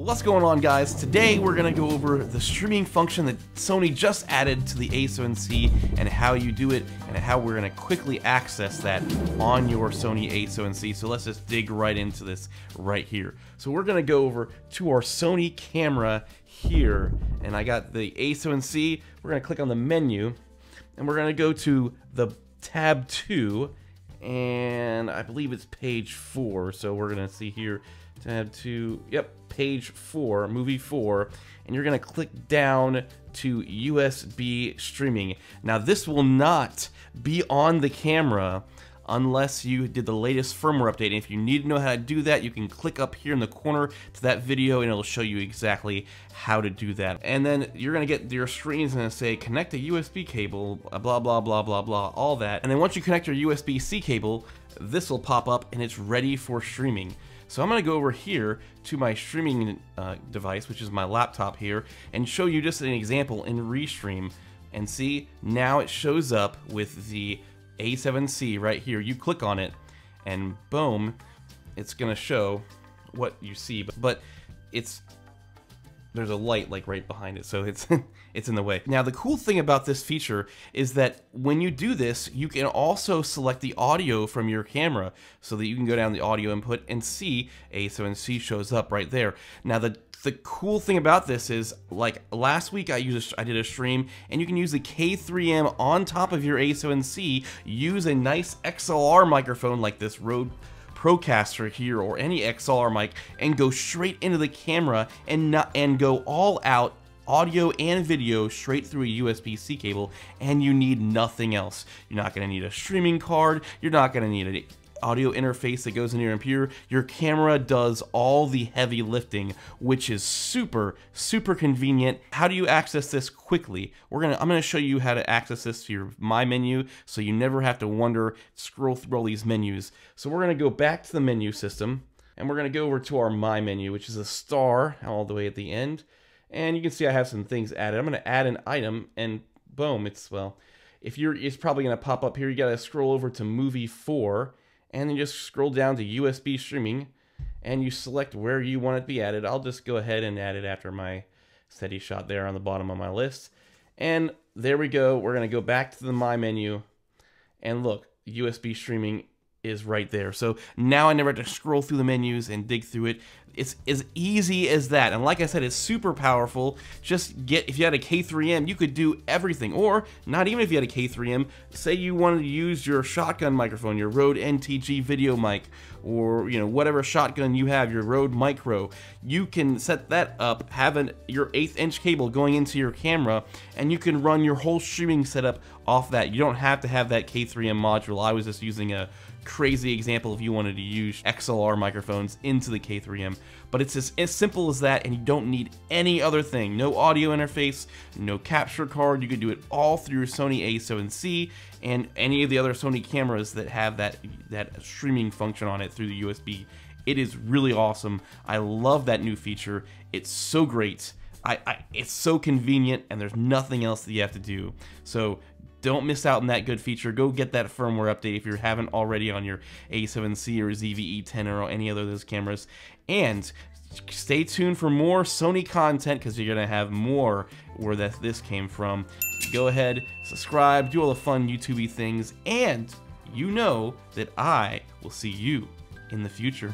What's going on guys? Today we're going to go over the streaming function that Sony just added to the A7C and how you do it and how we're going to quickly access that on your Sony A7C. So let's just dig right into this right here. So we're going to go over to our Sony camera here and I got the A7C. We're going to click on the menu and we're going to go to the tab 2 and I believe it's page 4. So we're to see here tab 2, yep, page 4, movie 4, and you're to click down to USB streaming. Now this will not be on the camera unless you did the latest firmware update. And if you need to know how to do that, you can click up here in the corner to that video and it'll show you exactly how to do that. And then you're gonna get your screen is gonna say connect a USB cable, blah, blah, blah, blah, blah, all that. And then once you connect your USB-C cable, this will pop up and it's ready for streaming. So I'm to go over here to my streaming uh, device, which is my laptop here, and show you just an example in Restream. And see, now it shows up with the A7C right here. You click on it, and boom, it's to show what you see. But it's there's a light like right behind it, so it's it's in the way. Now the cool thing about this feature is that when you do this, you can also select the audio from your camera so that you can go down the audio input and see A7C shows up right there. Now the the cool thing about this is like last week I used a, I did a stream and you can use the K3M on top of your A7C use a nice XLR microphone like this Rode Procaster here or any XLR mic and go straight into the camera and not and go all out audio and video straight through a USB-C cable and you need nothing else. You're not going to need a streaming card, you're not going to need a audio interface that goes in your computer, your camera does all the heavy lifting, which is super, super convenient. How do you access this quickly? We're gonna, I'm gonna show you how to access this to your My menu, so you never have to wonder, scroll through all these menus. So we're gonna go back to the menu system, and we're gonna go over to our My menu, which is a star all the way at the end. And you can see I have some things added. I'm gonna add an item, and boom, it's, well, if you're, it's probably gonna pop up here. You gotta scroll over to movie four, and then just scroll down to USB streaming and you select where you want it to be added. I'll just go ahead and add it after my steady shot there on the bottom of my list. And there we go. We're going to go back to the My menu and look, USB streaming is right there. So now I never have to scroll through the menus and dig through it. It's as easy as that. And like I said, it's super powerful. Just get, if you had a K3M, you could do everything. Or not even if you had a K3M, say you wanted to use your shotgun microphone, your Rode NTG video mic, or you know whatever shotgun you have, your Rode Micro, you can set that up, have an, your eighth inch cable going into your camera, and you can run your whole streaming setup off that. You don't have to have that K3M module. I was just using a crazy example if you wanted to use XLR microphones into the K3M. But it's as, as simple as that and you don't need any other thing. No audio interface, no capture card. You could do it all through Sony A7C and any of the other Sony cameras that have that, that streaming function on it through the USB. It is really awesome. I love that new feature. It's so great. I, I, it's so convenient and there's nothing else that you have to do. So don't miss out on that good feature. Go get that firmware update if you haven't already on your A7C or ZVE10 or any other of those cameras. And stay tuned for more Sony content because you're going to have more where that this came from. Go ahead, subscribe, do all the fun YouTubey things, and you know that I will see you in the future.